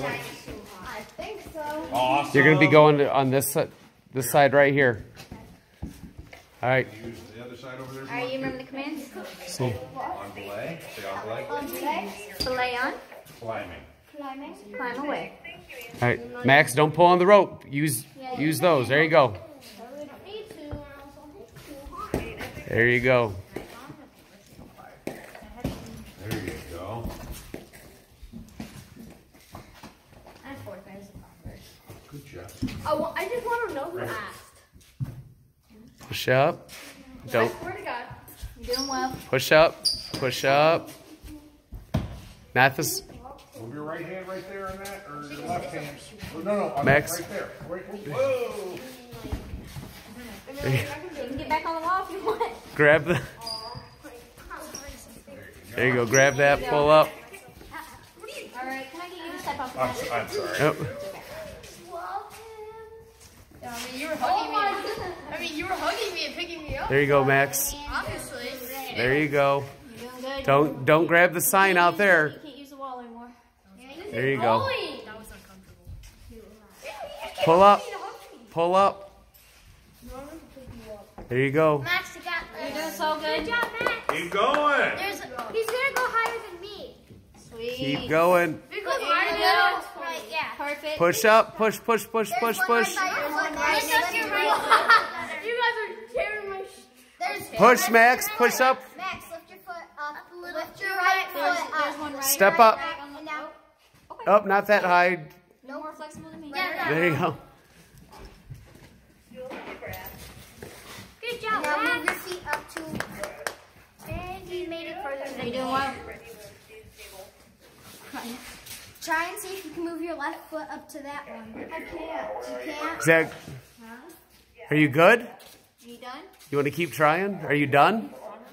I think so. Awesome. You're gonna be going to- on this si- this side right here. All right. Use the other side over there. Alright, you remember the commands? So On belay. Say on belay. On today, Belay on, Climbing. climbing. climb away. all right, Max, don't pull on the rope. Use use those. There you go. We don't need to, and also too hard. There you go. There you go. I'm fourth, I was first. Good job. Oh, well, I just want to know who asked. Push up. Don't I swear to God. You're doing well. push up. Push up. Mathis, Move your right hand right there on that, or your left hand. Oh, No, no, on Max. right there. Right, whoa. You can get back on the wall if you want. grab the. There you go. Grab that. Pull up. Alright, can I get you to step up? I'm, s- I'm sorry. Yep. I mean, you were hugging me. I mean, you were hugging me and picking me up. There you go, Max. Obviously. There you go. You're doing good. Don't don't grab the sign out there. You can't use the wall anymore. There you go. That was uncomfortable. Pull up. Pull up. There you go. Max, you got You're doing so good. Good job, Max. Keep going. There's, he's gonna go higher than me. Sweet. Keep going. He goes There higher you than go. us. Right, yeah. Perfect. Push up. Push. Push. Push. Push. There's Push. one right by your one right Lift up your right You guys are tearing my. There's Push, Max. Push up. Max, lift your foot up. Lift your right There's, foot there's up. one right. Step up. And now, Up. Not that high. No more flexible than me. Yeah, There you go. good job, now move your feet up to. And you made it further You're than doing well. Try and see if you can move your left foot up to that one. I can't. You can't? Zach, are you good? Are you done? You want to keep trying? Are you done?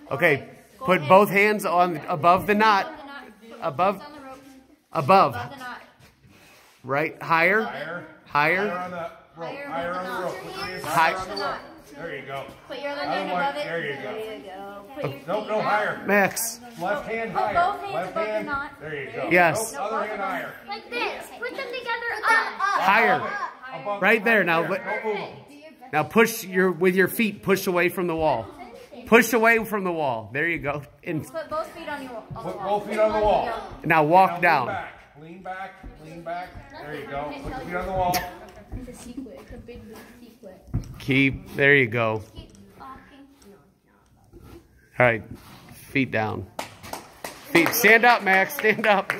Okay. Put both hands on above the knot. Above. Above. On the rope. Above. Above the knot. Right. Higher. Higher. Higher Higher. on the rope. Higher Higher on the the rope. knot. Put your hands High- higher on the rope. There you go. Put your other Other hand above it. There you go. There you go. Put your Nope, no higher. Max. Left hand Put higher. both hands Left above the hand. knot. There you go. Yes. Nope, other hand higher. Like this. Put them together up. Higher. Above- Right there. Now. There. Don't move 'em. Now push your with your feet. Push away from the wall. Push away from the wall. There you go. And Put both feet on your on the Put both feet on the wall. now Now walk lean down. back. Lean back. Lean back. There you go. Put your feet on the wall. It's a secret. It's a big, big secret. Keep. There you go. All right. Feet down. Feet. Stand up, Max. Stand up.